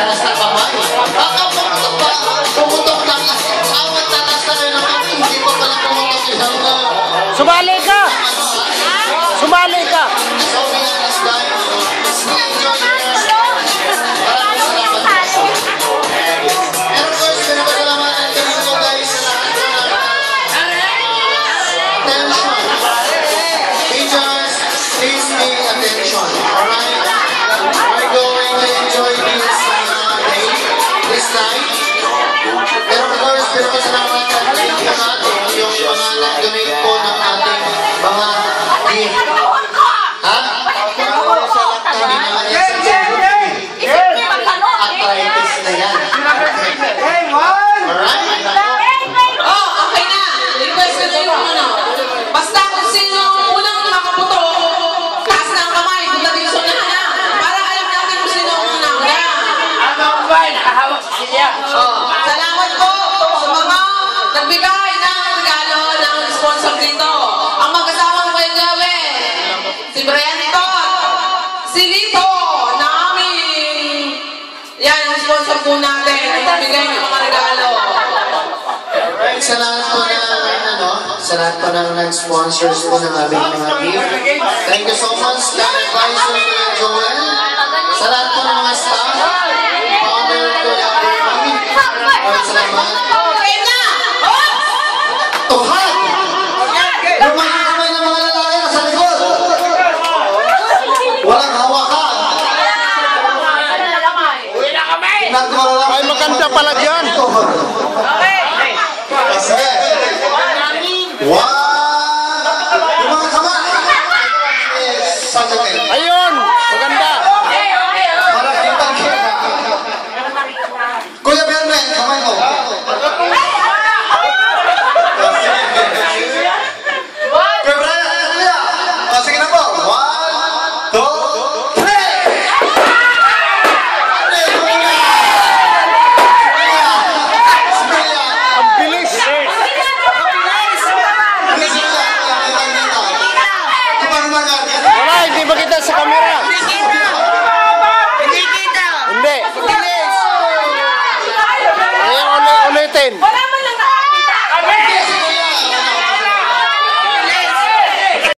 ela está com. Oh, salamat po sa mga nagbigay ng regalo ng sponsor dito. Ang mag-asawa ko kayong gabi, si Brian si Lito, na aming, yan, ang sponsor po natin, ang nagbigay ng mga regalo. Salamat po na, ano, sa lahat po ng sponsors po ng aming mga team. Thank you so much, Dr. Bison, Joel, Maganda pala dyan. Okay. Sige. Wow! Ayun! Maganda! Voten.